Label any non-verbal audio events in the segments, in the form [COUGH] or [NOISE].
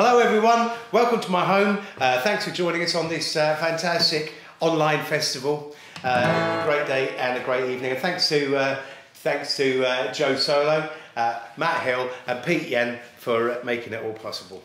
Hello everyone, welcome to my home. Uh, thanks for joining us on this uh, fantastic online festival. Uh, great day and a great evening. And thanks to, uh, thanks to uh, Joe Solo, uh, Matt Hill and Pete Yen for making it all possible.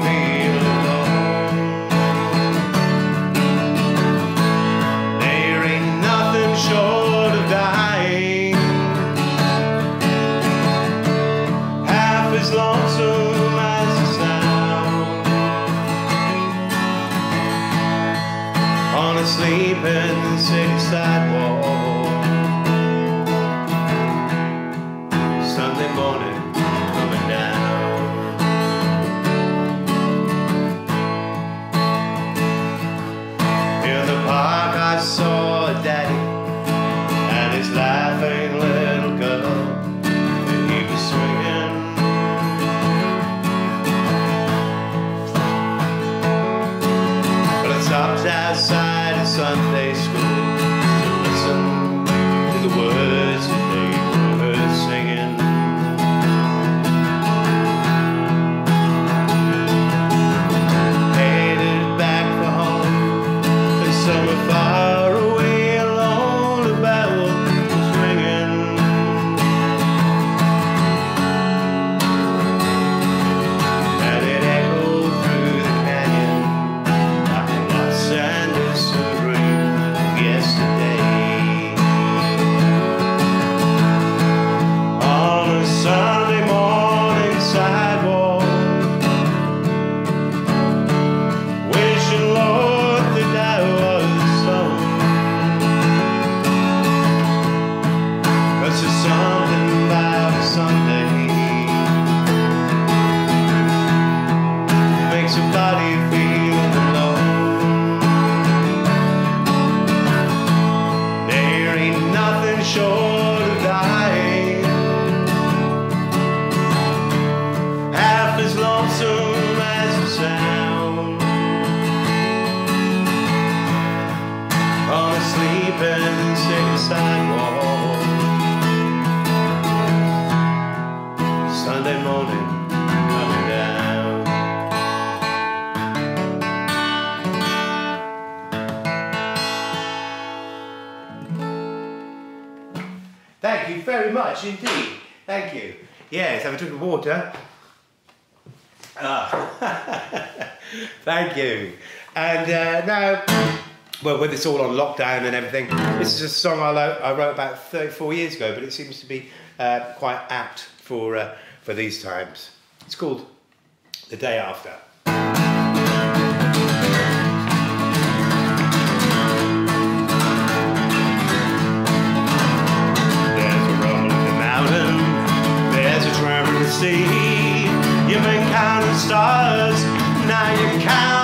me. Sunday morning. Thank you very much indeed. Thank you. Yes, have a drink of water. Ah. [LAUGHS] Thank you. And uh, now well, with this all on lockdown and everything, this is a song I wrote, I wrote about 34 years ago, but it seems to be uh, quite apt for, uh, for these times. It's called The Day After. There's a rumble in the mountain, there's a tremor in the sea. You've been counting stars, now you're counting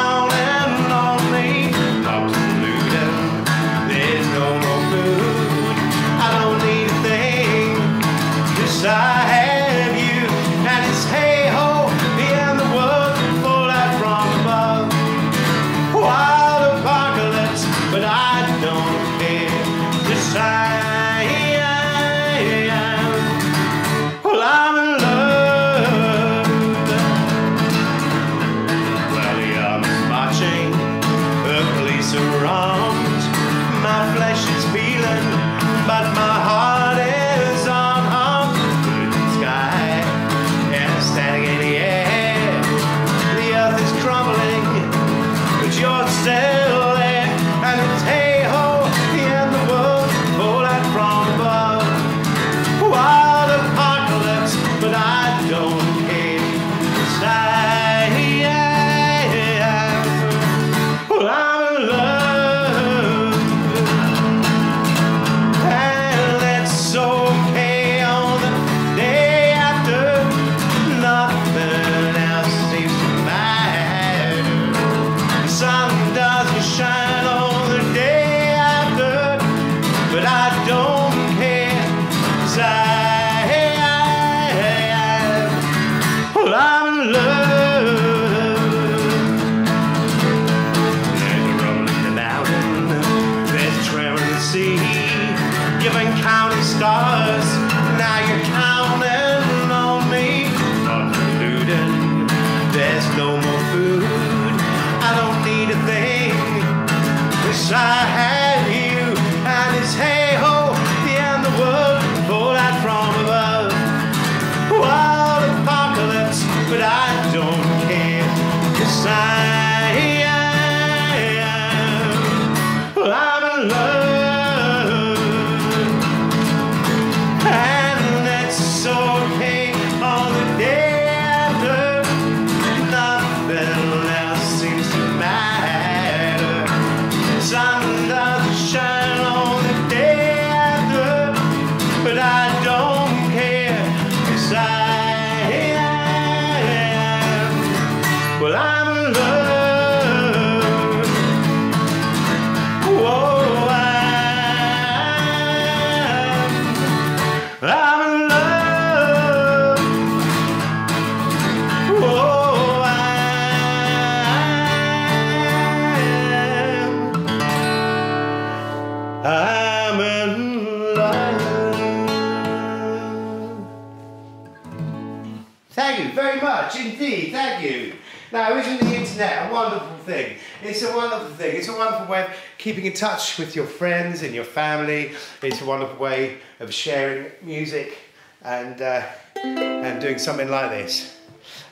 much indeed. Thank you. Now, isn't the internet a wonderful thing? It's a wonderful thing. It's a wonderful way of keeping in touch with your friends and your family. It's a wonderful way of sharing music and uh, and doing something like this.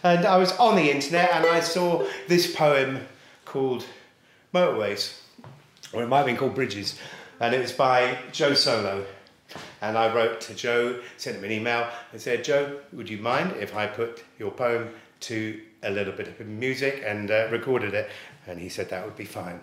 And I was on the internet and I saw this poem called Motorways, or it might have been called Bridges, and it was by Joe Solo. And I wrote to Joe, sent him an email, and said, Joe, would you mind if I put your poem to a little bit of music and uh, recorded it? And he said that would be fine.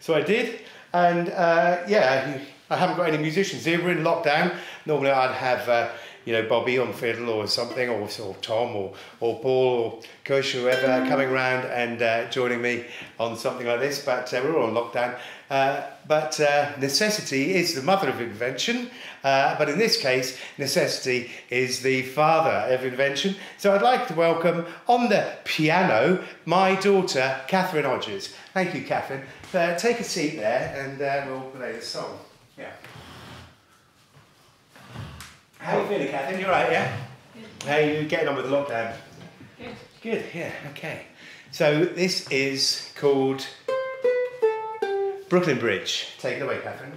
So I did, and uh, yeah, I haven't got any musicians here. We're in lockdown. Normally I'd have, uh, you know, Bobby on fiddle or something, or, or Tom or, or Paul or Kush, whoever, coming around and uh, joining me on something like this. But uh, we're all on lockdown. Uh, but uh, necessity is the mother of invention. Uh, but in this case, necessity is the father of invention. So I'd like to welcome on the piano my daughter, Catherine Odgers. Thank you, Catherine. Uh, take a seat there and uh, we'll play the song. Yeah. How are you feeling, Catherine? You all right, yeah? How are you getting on with the lockdown? Good. Good, yeah, okay. So this is called Brooklyn Bridge. Take it away, Catherine.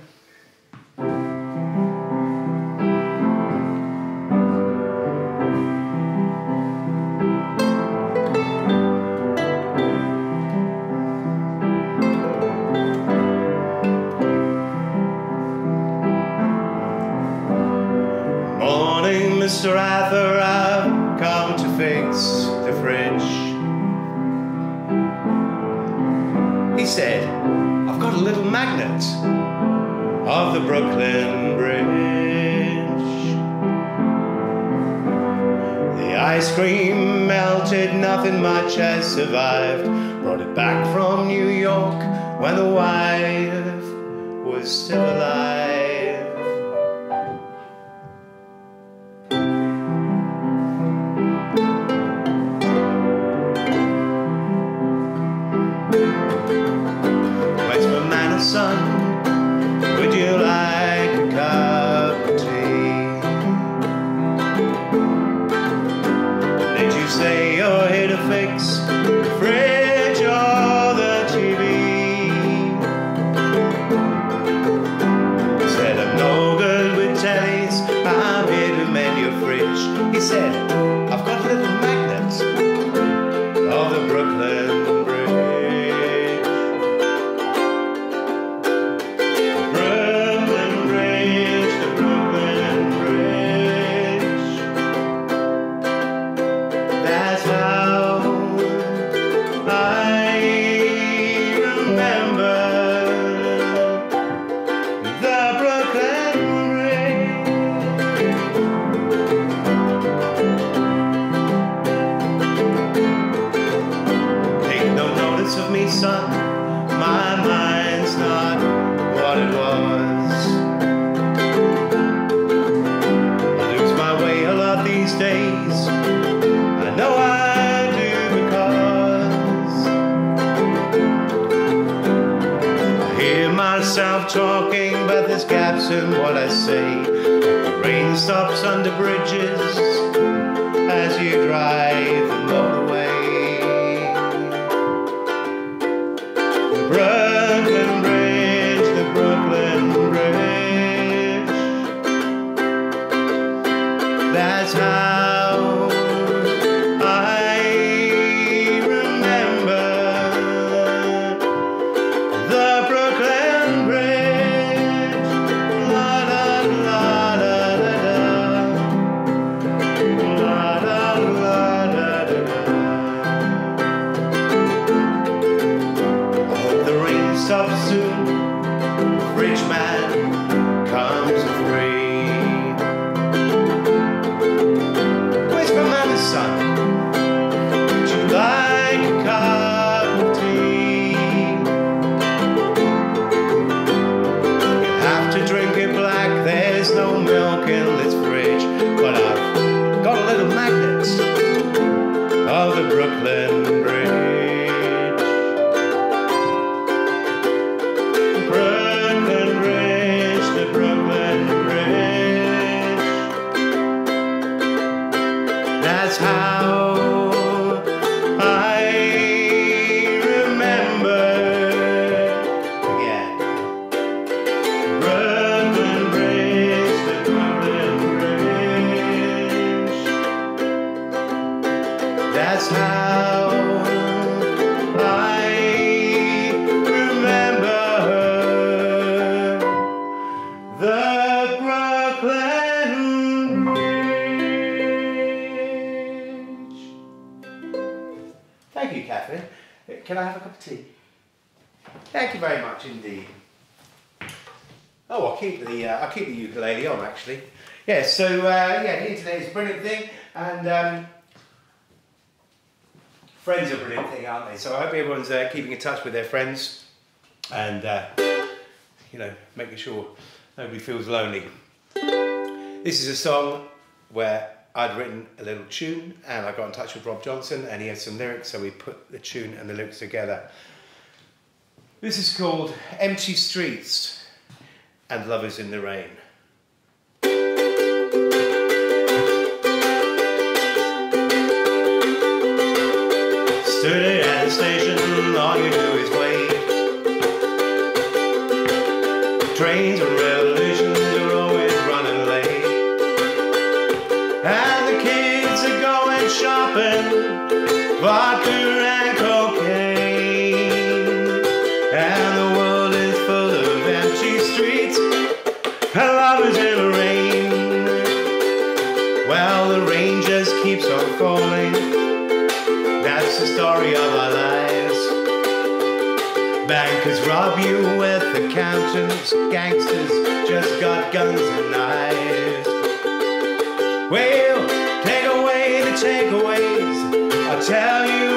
He said, I've got a little magnet of the Brooklyn Bridge. The ice cream melted, nothing much has survived. Brought it back from New York when the wife was still alive. Yeah. So uh, yeah, the internet is a brilliant thing, and um, friends are a brilliant thing, aren't they? So I hope everyone's uh, keeping in touch with their friends, and uh, you know, making sure nobody feels lonely. This is a song where I'd written a little tune, and I got in touch with Rob Johnson, and he had some lyrics, so we put the tune and the lyrics together. This is called Empty Streets and Lovers in the Rain. Stood at the station, all you do is wait. Trains and revolutions are always running late. And the kids are going shopping, vodka Bankers rob you with accountants. Gangsters just got guns and knives. Well, take away the takeaways. I'll tell you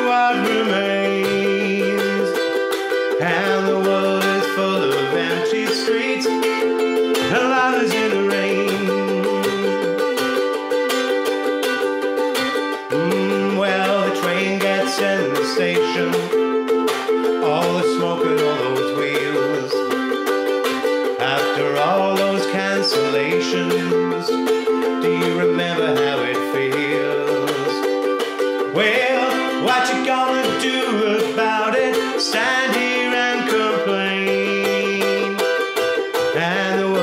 And the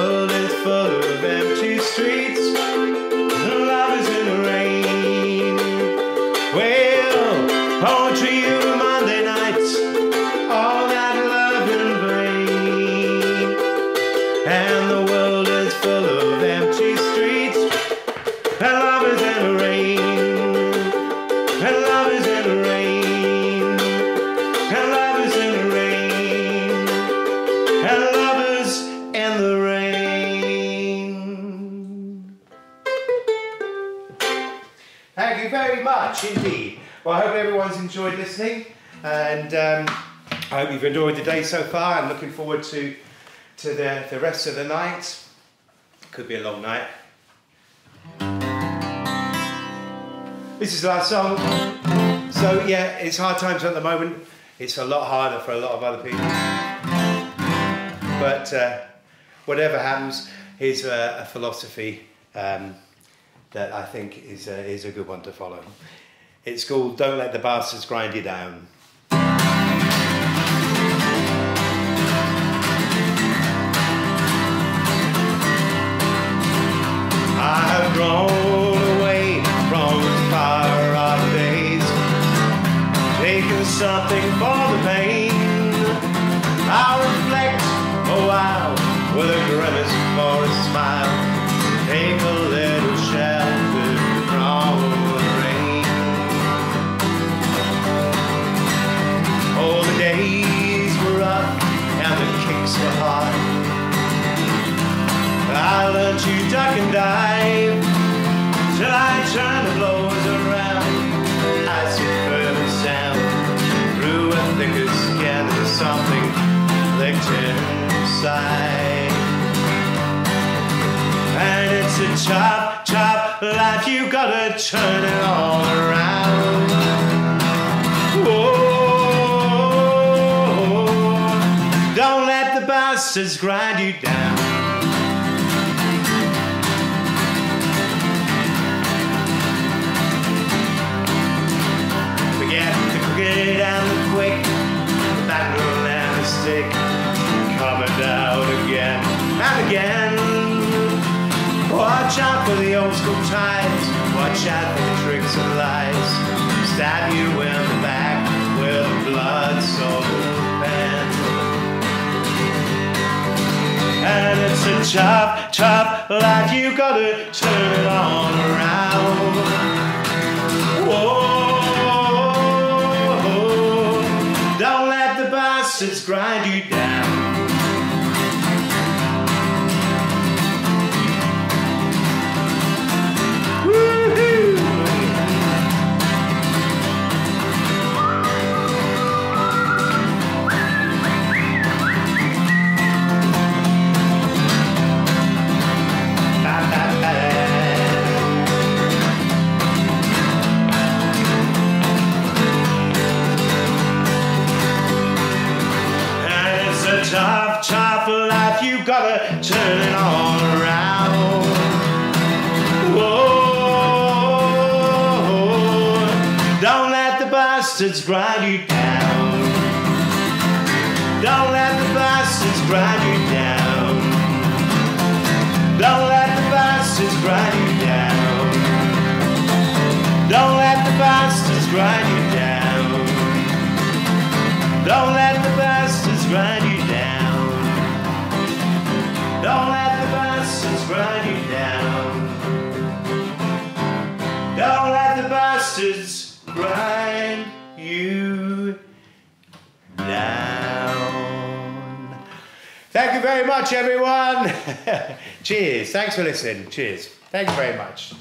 enjoyed listening, and um, I hope you've enjoyed the day so far. I'm looking forward to to the, the rest of the night. Could be a long night. This is the last song. So yeah, it's hard times at the moment. It's a lot harder for a lot of other people. But uh, whatever happens, here's a, a philosophy um, that I think is a, is a good one to follow. It's called "Don't Let the Bastards Grind You Down." Something licked inside, and it's a tough, tough life. You gotta turn it all around. Whoa, don't let the bastards grind you down. Forget the crooked and coming out again and again. Watch out for the old school ties, watch out for the tricks and lies. Stab you in the back with a blood soaked pen. And it's a tough, tough life, you gotta turn it on around. Grind you down. grind you down. Don't let the bastards grind you down. Don't let the bastards grind you down. Don't let the bastards grind you down. Thank you very much, everyone. [LAUGHS] Cheers. Thanks for listening. Cheers. Thank you very much.